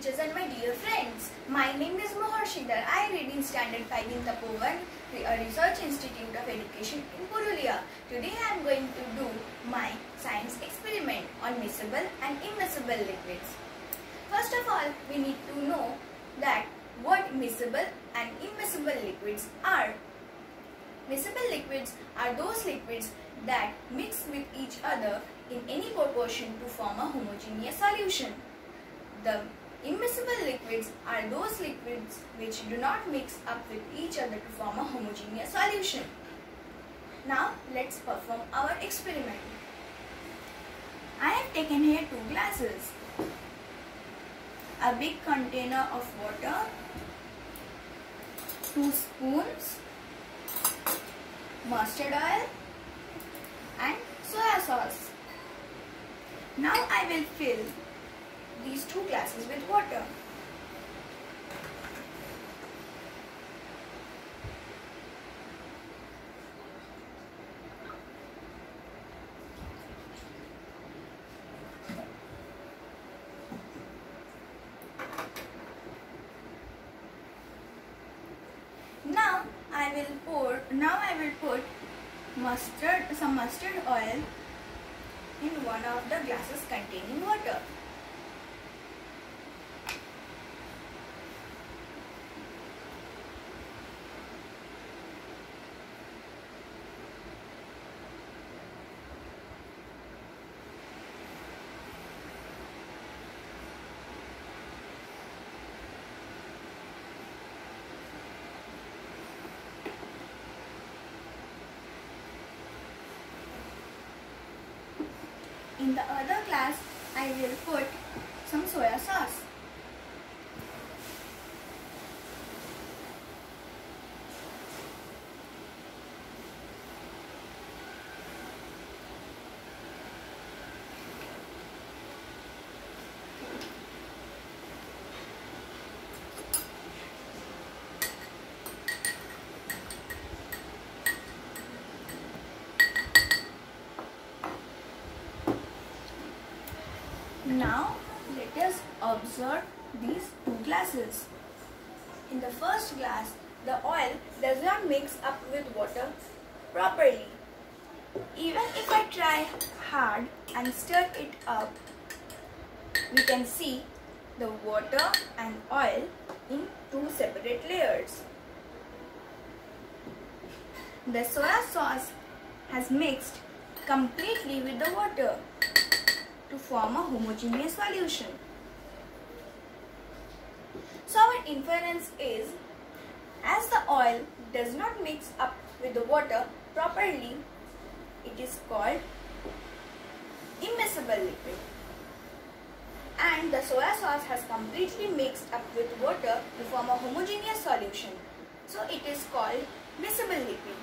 teachers and my dear friends. My name is Mohar Shidhar. I read in Standard 5 in Tapovan uh, Research Institute of Education in Purulia. Today I am going to do my science experiment on miscible and immiscible liquids. First of all, we need to know that what miscible and immiscible liquids are. Miscible liquids are those liquids that mix with each other in any proportion to form a homogeneous solution. The immiscible liquids are those liquids which do not mix up with each other to form a homogeneous solution. Now let's perform our experiment. I have taken here two glasses, a big container of water, two spoons, mustard oil and soya sauce. Now I will fill these two glasses with water. Now I will pour now I will put mustard some mustard oil in one of the glasses containing water. In the other glass, I will put some soya sauce. Now let us observe these two glasses. In the first glass, the oil does not mix up with water properly. Even if I try hard and stir it up, we can see the water and oil in two separate layers. The soya sauce has mixed completely with the water to form a homogeneous solution. So our inference is as the oil does not mix up with the water properly, it is called immiscible liquid. And the soya sauce has completely mixed up with water to form a homogeneous solution. So it is called miscible liquid.